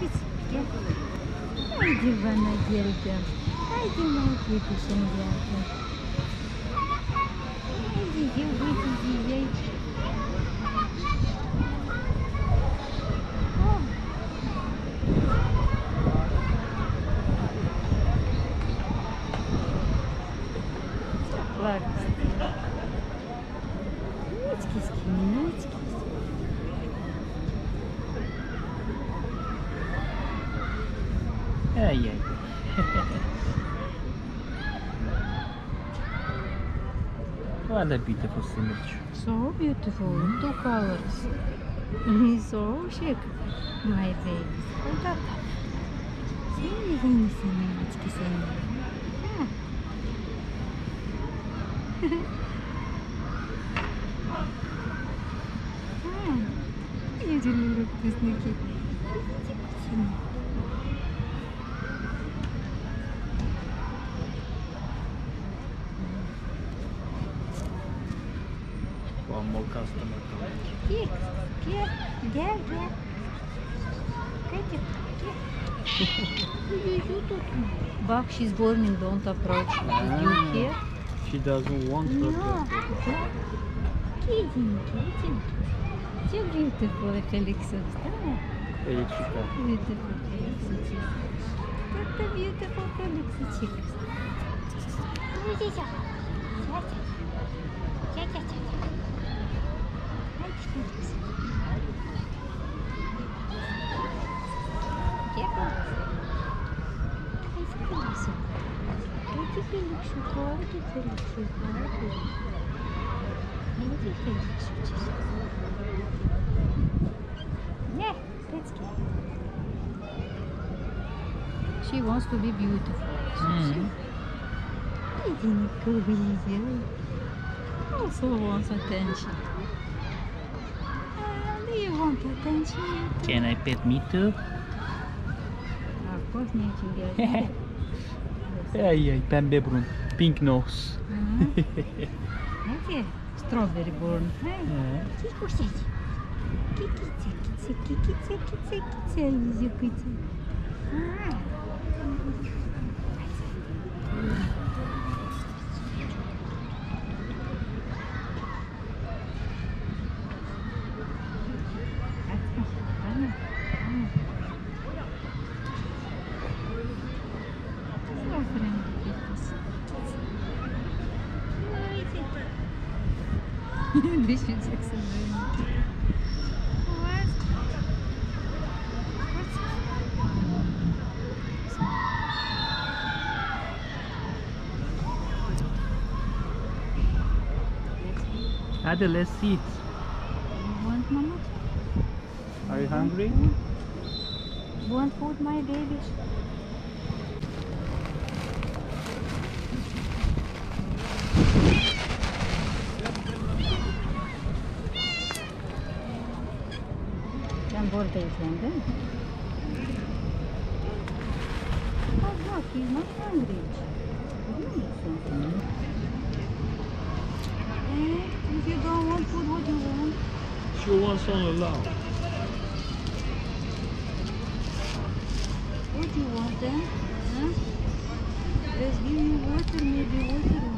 кепочке. Ай, дивана гелька. Ай, дивана кепочка, ребята. Ай, дивана, выйди. Ai, ai. what a beautiful image. So beautiful, two colors. so chic, my face. Oh, that. See, you're going to see me. Let's kiss. Yeah. yeah. You do look this, Nikki. Кик, кик, ге, ге. Кэтик, кик. Buck, she's warning, don't approach. Ah, you hear? She doesn't want her no. to. Китин, китин. So beautiful, Felixus. Felixita. Beautiful, Felixita. That's a beautiful Felixita. Видите? Тя-тя-тя. Тя-тя-тя. Yeah, let's. She wants to be beautiful. Mm. She didn't. Also wants attention. Uh, do you want attention? Can I pet me too? Of course, Nietzsche. Peraí, aí, pé Bruno Pink nose. Hadi. Strawberry born. Hey. Ee, Кику сядь. Кикися, кися, кикися, Düşüneceksin böyle. Hadi let's eat. Want mama? Are you hungry? Want food my baby? Değil mi? Bak bak, he's not hungry. Eh, if you don't want food, what do you want? She wants only love. What do you want then? Huh? Let's give you water, maybe water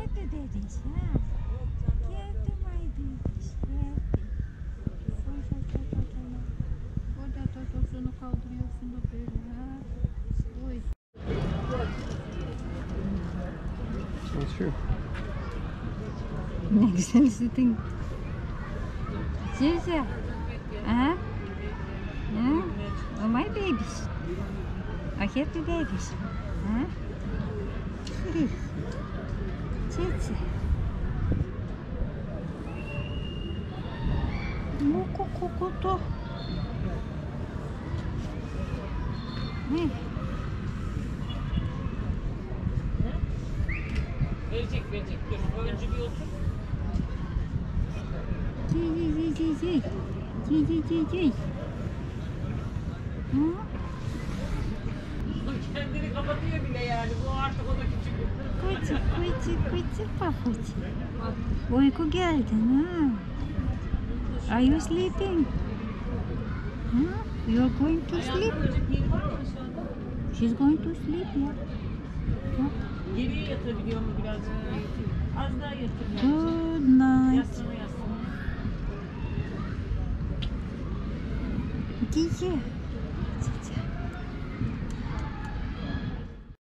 Get the daddy's, yeah. Get the my babies, happy. Burada totosunu kaldırıyorsun da böyle ha. Oy. Çalışıyor. Ne güzel istedin. Cece. Aha. Ha? Oh my babies. I have the babies. Ha? oldu. Hı. Verecek verecek. Dur önce bir otur. Giy giy giy giy giy. Giy giy giy. Hı? Kendini kapatıyor bile yani. Bu artık o da küçük. Kıçık kıçık kıçık bak kıçık. Uyku geldi ha. Are you sleeping? Huh? You're going to sleep? She's going to sleep ya. Geriye yatabiliyor mu birazcık? Az daha yatır bence. Good night. Yatsana yatsana. Cici.